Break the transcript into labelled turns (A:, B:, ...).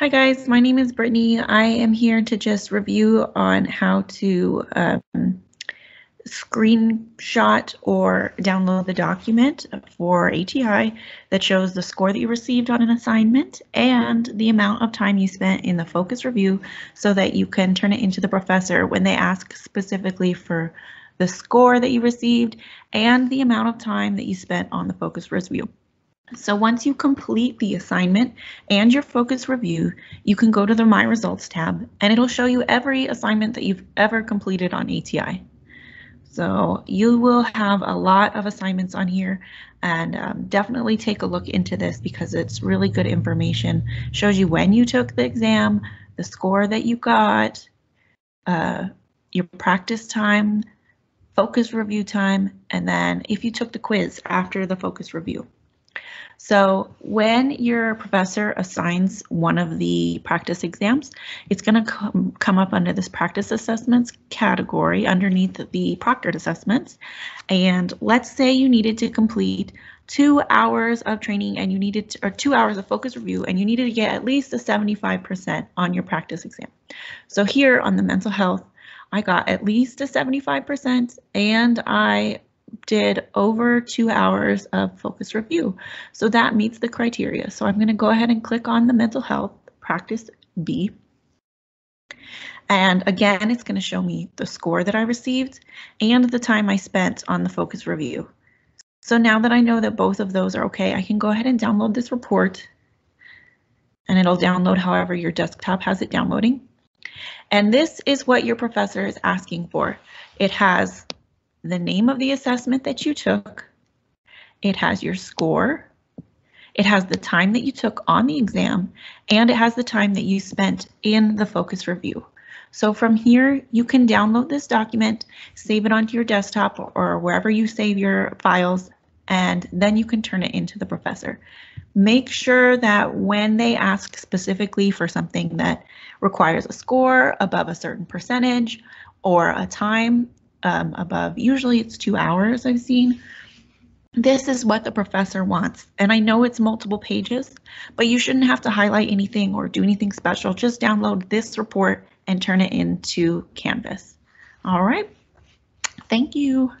A: Hi guys, my name is Brittany. I am here to just review on how to um, screenshot or download the document for ATI that shows the score that you received on an assignment and the amount of time you spent in the focus review so that you can turn it into the professor when they ask specifically for the score that you received and the amount of time that you spent on the focus review. So once you complete the assignment and your focus review, you can go to the My Results tab and it'll show you every assignment that you've ever completed on ATI. So you will have a lot of assignments on here and um, definitely take a look into this because it's really good information. Shows you when you took the exam, the score that you got, uh, your practice time, focus review time, and then if you took the quiz after the focus review. So when your professor assigns one of the practice exams, it's going to come, come up under this practice assessments category underneath the proctored assessments. And let's say you needed to complete two hours of training and you needed to, or two hours of focus review and you needed to get at least a 75% on your practice exam. So here on the mental health, I got at least a 75% and I did over two hours of focus review. So that meets the criteria. So I'm going to go ahead and click on the mental health practice B. And again, it's going to show me the score that I received and the time I spent on the focus review. So now that I know that both of those are okay, I can go ahead and download this report and it'll download however your desktop has it downloading. And this is what your professor is asking for. It has the name of the assessment that you took. It has your score. It has the time that you took on the exam, and it has the time that you spent in the focus review. So from here, you can download this document, save it onto your desktop or wherever you save your files, and then you can turn it into the professor. Make sure that when they ask specifically for something that requires a score above a certain percentage or a time, um, above. Usually it's two hours I've seen. This is what the professor wants. And I know it's multiple pages, but you shouldn't have to highlight anything or do anything special. Just download this report and turn it into Canvas. All right. Thank you.